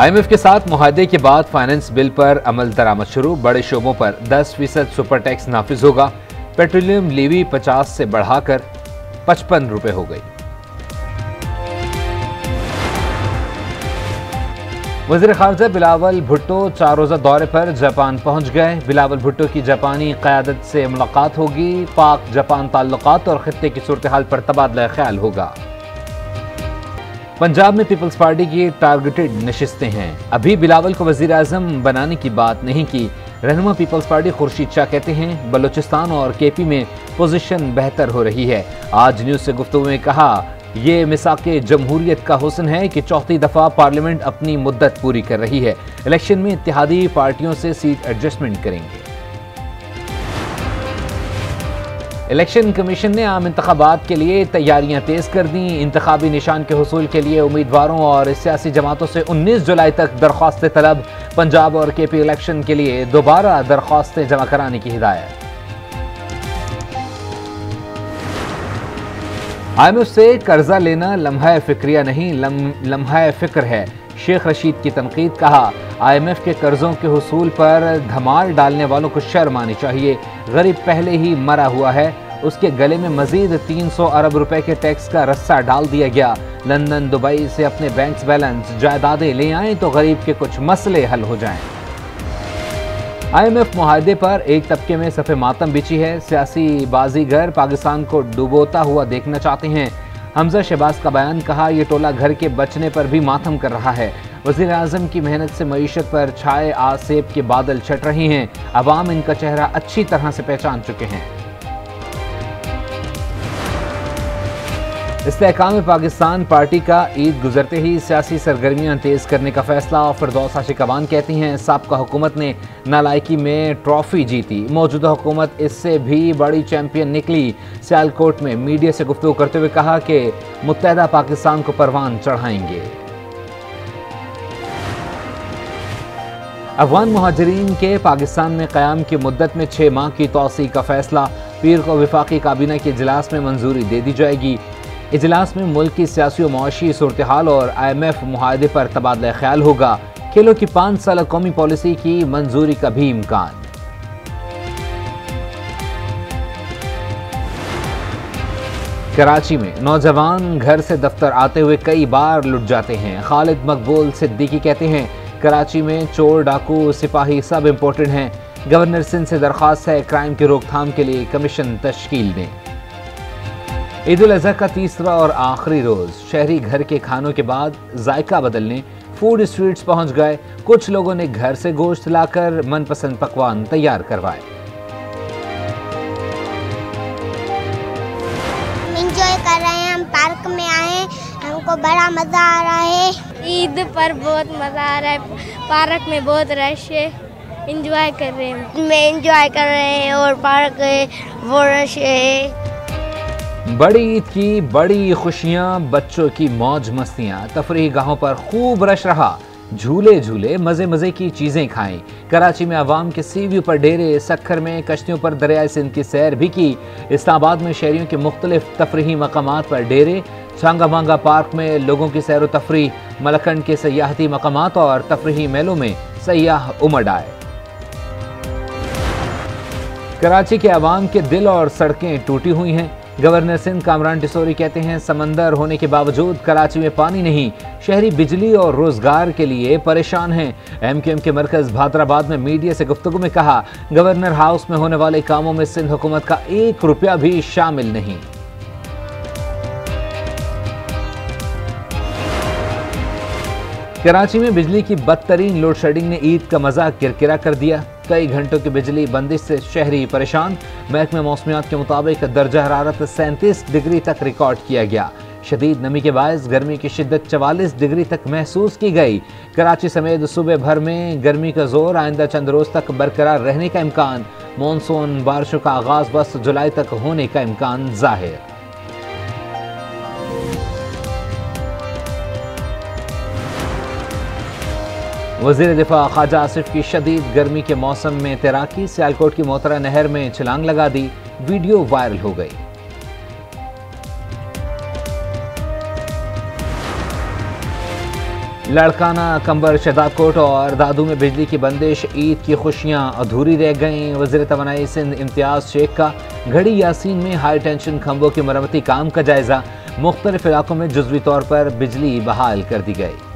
IMF के साथ मुहादे के बाद फाइनेंस बिल पर अमल दरामद शुरू। बड़े शोबों पर 10 फ़ीसद सुपर टैक्स नाफिज होगा। पेट्रोलियम लेवी 50 से बढ़ाकर पचपन रुपए हो गई। वज़ीर खारजा बिलावल भुट्टो चार रोजा दौरे पर जापान पहुँच गए। बिलावल भुट्टो की जापानी क्यादत से मुलाकात होगी। पाक जापान ताल्लुकात और खत्े की सूरत हाल पर तबादला ख्याल होगा। पंजाब में पीपल्स पार्टी की टारगेटेड नशस्तें हैं। अभी बिलावल को वज़ीर अजम बनाने की बात नहीं की। रहनुमा पीपल्स पार्टी खुर्शीद शाह कहते हैं, बलूचिस्तान और के पी में पोजीशन बेहतर हो रही है। आज न्यूज़ से गुफ्तु में कहा, ये मिसाक जमहूरियत का हुसन है कि चौथी दफ़ा पार्लियामेंट अपनी मुद्दत पूरी कर रही है। इलेक्शन में इतिहादी पार्टियों से सीट एडजस्टमेंट करेंगे। इलेक्शन कमीशन ने आम इंतबात के लिए तैयारियाँ तेज कर दी। इंतबी निशान के हसूल के लिए उम्मीदवारों और सियासी जमातों से 19 जुलाई तक दरख्वास्त तलब। पंजाब और के पी इलेक्शन के लिए दोबारा दरख्वास्तें जमा कराने की हिदायत। आईएमएफ से कर्जा लेना लम्हा फिक्रिया नहीं लम्हा फ़िक्र है। शेख रशीद की तनकीद कहा, आईएमएफ के कर्जों के हसूल पर धमाल डालने वालों को शर्म आनी चाहिए। गरीब पहले ही मरा हुआ है। उसके गले में मजीद 300 अरब रुपए के टैक्स का रस्सा डाल दिया गया। लंदन, दुबई से अपने बैंक बैलेंस, जायदादें ले आए तो गरीब के कुछ मसले हल हो जाएँ। आईएमएफ मुहिदे पर एक तबके में सफ़े मातम बिछी है। सियासी बाजीगर पाकिस्तान को डुबोता हुआ देखना चाहते हैं। हमजा शहबाज का बयान कहा यह टोला घर के बचने पर भी मातम कर रहा है। वज़ीर अजम की मेहनत से मीशत पर छाए आसेब के बादल छट रहे हैं। अवाम इनका चेहरा अच्छी तरह से पहचान चुके हैं। इस्तेकाम पाकिस्तान पार्टी का ईद गुजरते ही सियासी सरगर्मियाँ तेज करने का फैसला फिरदौस आशिकबान कहती हैं, सबका हुकूमत ने नालायकी में ट्रॉफी जीती। मौजूदा हुकूमत इससे भी बड़ी चैंपियन निकली। सियालकोट में मीडिया से गुफ्तु करते हुए कहा कि मुतहदा पाकिस्तान को परवान चढ़ाएँगे। अफगान महाजरीन के पाकिस्तान में क़्याम की मुद्दत में छः माह की तोसी का फैसला। पीर को विफाकी काबीना के इजलास में मंजूरी दे दी जाएगी। इजलास में मुल्क की सियासी और सूरत हाल और आई एम एफ़ माहदे पर तबादला ख्याल होगा। खेलों की पाँच साल कौमी पॉलिसी की मंजूरी का भी इम्कान। कराची में नौजवान घर से दफ्तर आते हुए कई बार लुट जाते हैं। खालिद मकबूल सिद्दीकी कहते हैं, कराची में चोर, डाकू, सिपाही सब इम्पोर्टेंट हैं। गवर्नर सिंह से दरख्वास्त है क्राइम की रोकथाम के लिए कमीशन तश्कील दें। ईद उल अजहा का तीसरा और आखिरी रोज। शहरी घर के खानों के बाद जायका बदलने फ़ूड स्ट्रीट्स पहुँच गए। कुछ लोगों ने घर से गोश्त लाकर मनपसंद पकवान तैयार करवाए। इंजॉय कर रहे हैं हम पार्क में आए हमको बड़ा मज़ा आ रहा है। ईद पर बहुत मज़ा आ रहा है। पार्क में बहुत रश है। इंजॉय कर रहे हैं। मैं इंजॉय कर रहे हैं और पार्क वो रश है। बड़ी ईद की बड़ी खुशियाँ, बच्चों की मौज मस्तियाँ। तफरी गाहों पर खूब रश रहा। झूले झूले, मज़े मज़े की चीज़ें खाएँ कराची में आवाम के सीव्यू पर डेरे, सखर में कश्तियों पर दरिया सिंध की सैर भी की। इस्लामाबाद में शहरियों के मुख्तलिफ़ तफरी मकाम पर डेरे। छांगा मांगा पार्क में लोगों की सैर तफरी मलखंड के सयाहती मकाम और तफरी मेलों में सयाह उमड़ आए। कराची के आवाम के दिल और सड़कें टूटी हुई हैं। गवर्नर सिंध कामरान टिसोरी कहते हैं, समंदर होने के बावजूद कराची में पानी नहीं, शहरी बिजली और रोज़गार के लिए परेशान हैं। एम क्यू एम के मरकज भादराबाद में मीडिया से गुफ्तु में कहा, गवर्नर हाउस में होने वाले कामों में सिंध हुकूमत का एक रुपया भी शामिल नहीं। कराची में बिजली की बदतरीन लोड शेडिंग ने ईद का मज़ाक किरकिरा कर दिया। कई घंटों की बिजली बंदिश से शहरी परेशान। महकमे मौसमियात के मुताबिक दर्जा हरारत सैंतीस डिग्री तक रिकॉर्ड किया गया। शदीद नमी के बायस गर्मी की शिद्दत चवालीस डिग्री तक महसूस की गई। कराची समेत सूबे भर में गर्मी का ज़ोर आइंदा चंद रोज तक बरकरार रहने का इम्कान। मानसून बारिशों का आगाज़ बस जुलाई तक होने का इम्कान ज़ाहिर। वज़ीर दिफा ख्वाजा आसिफ की शदीद गर्मी के मौसम में तैराकी, सियालकोट की मोतरा नहर में छलांग लगा दी, वीडियो वायरल हो गई। लड़काना कंबर शदाकोट और दादू में बिजली की बंदिश, ईद की खुशियाँ अधूरी रह गईं। वज़ीर तोानाई सिंध इम्तियाज़ शेख का घड़ी यासीन में हाई टेंशन खंभों की मरम्मती काम का जायजा। मुख्तलिफ़ इलाकों में जुजवी तौर पर बिजली बहाल कर दी गई।